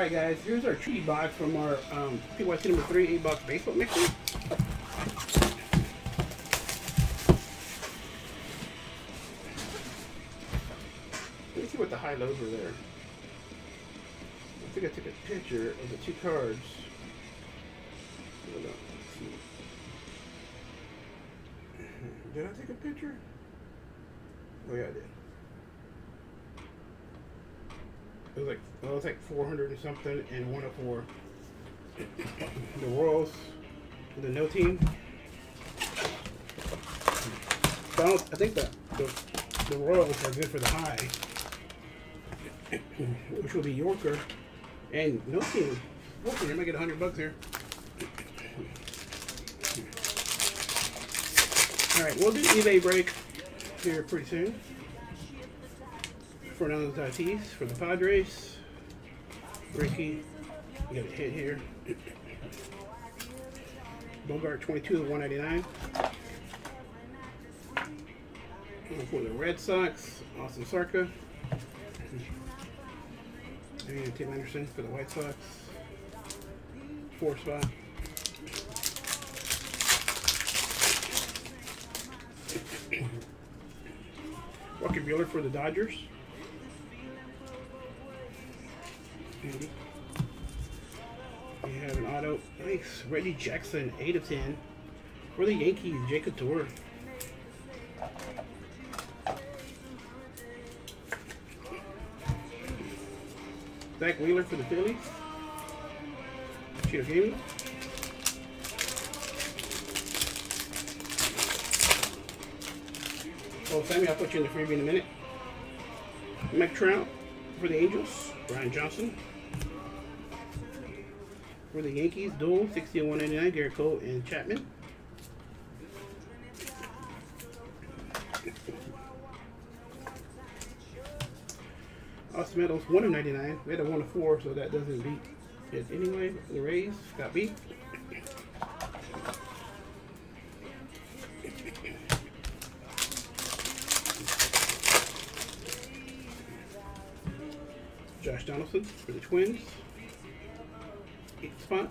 Alright guys, here's our treaty box from our um, PYT number 3 8 box baseball mixer. Let me see what the high lows were there. I think I took a picture of the two cards. Did I take a picture? Oh yeah, I did. It was like oh, it was like 400 and something and 104. the Royals, the no team. Donald, I think the, the the Royals are good for the high, which will be Yorker and no team. Hopefully, I might get 100 bucks here. All right, we'll do eBay break here pretty soon. Fernando Tatis for the Padres. Ricky, you got a hit here. Bogart 22 of 199. For the Red Sox, Austin Sarka. And Tim Anderson for the White Sox. Four spot. Walker Buehler for the Dodgers. Andy. We have an auto. Nice. Reggie Jackson, 8 of 10. For the Yankees, Jacob Tour. Zack Wheeler for the Phillies. Cheeto Gaming. Oh, Sammy, I'll put you in the freebie in a minute. Mike Trout for the Angels. Brian Johnson. For the Yankees, dual 60 199, Gerrit Cole and Chapman. Austin Meadows, 1 of 99. We had a 1 of 4, so that doesn't beat it anyway. The Rays got beat. Josh Donaldson for the Twins. Eighth spot.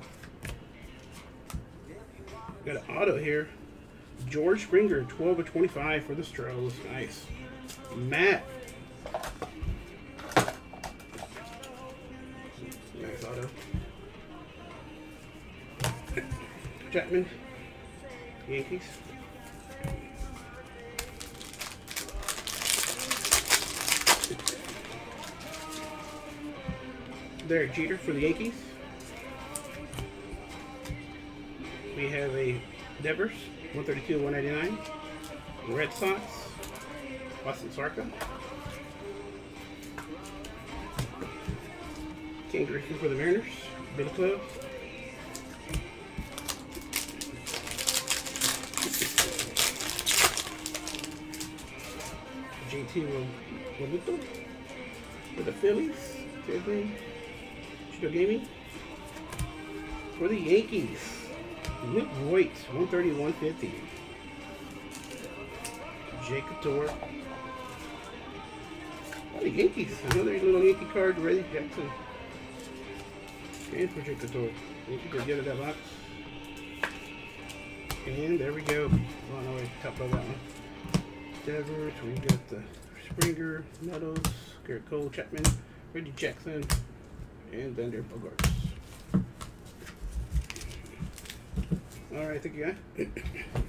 Got an auto here. George Springer, 12 of 25 for the Stros. Nice. Matt. Nice auto. Chapman. Yankees. Derek Jeter for the Yankees. We have a Devers, 132 199. Red Sox, Austin Sarka. Ken Griffey for the Mariners, Billy Club. JT Realmuto for the Phillies. Same Cheeto Gaming. For the Yankees, Luke Voit, 130, 150. Jacob. Oh, the Yankees, another little Yankee card, Reggie Jackson. And for Jacob Tour. Yankee could get it that box. And there we go. Oh no, wait, top of that one. Devers, we got the Springer, Meadows, Gerrit Cole, Chapman, Reggie Jackson, and Xander Bogaerts. All right, thank you guys.